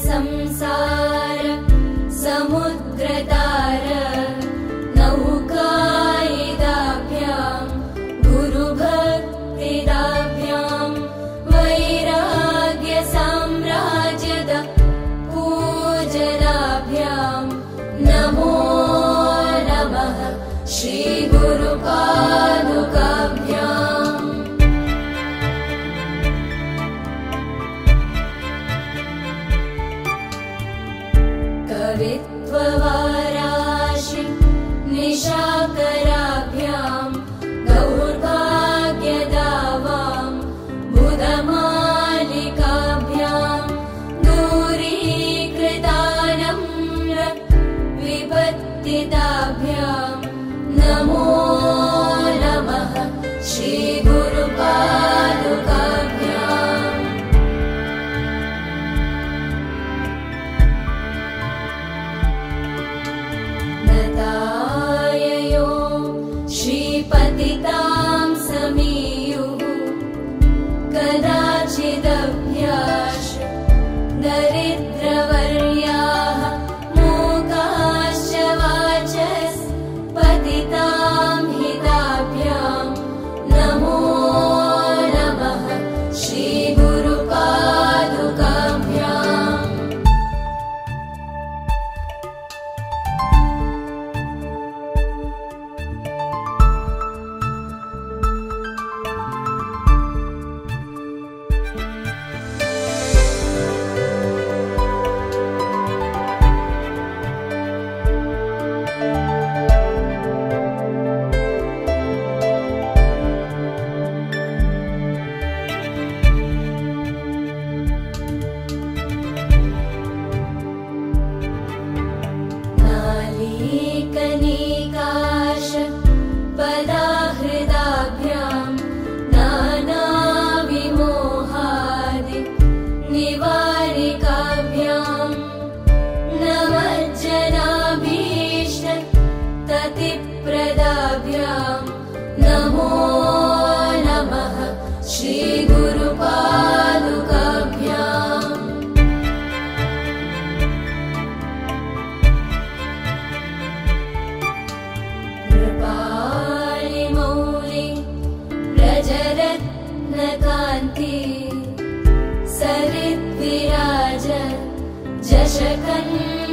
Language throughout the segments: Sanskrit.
संसार समुद्रतार नहुकायिताभ्याम् गुरुभक्तिताभ्याम् वैराग्य साम्राज्यद नमो नमः। श्रीगुरुका भवित्ववा श पदा हृदाभ्याम् नानाविमोहादि निवारिकाभ्याम् नमजरामीश कतिप्रदाभ्याम् नमो नमः श्री सरिद्विराज जशकन्यकाभ्याम्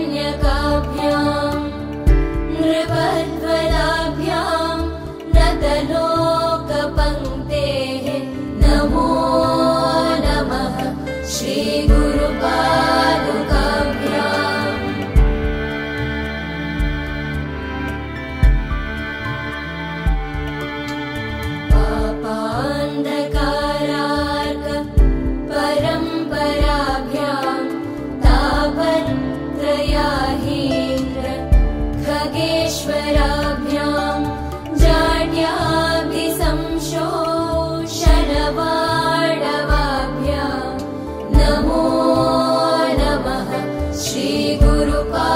तापत्रयाहीन्द्र खगेश्वराभ्याम् जाड्याभिसंशोषणवाडवाभ्याम् नमो नमः श्रीगुरुपा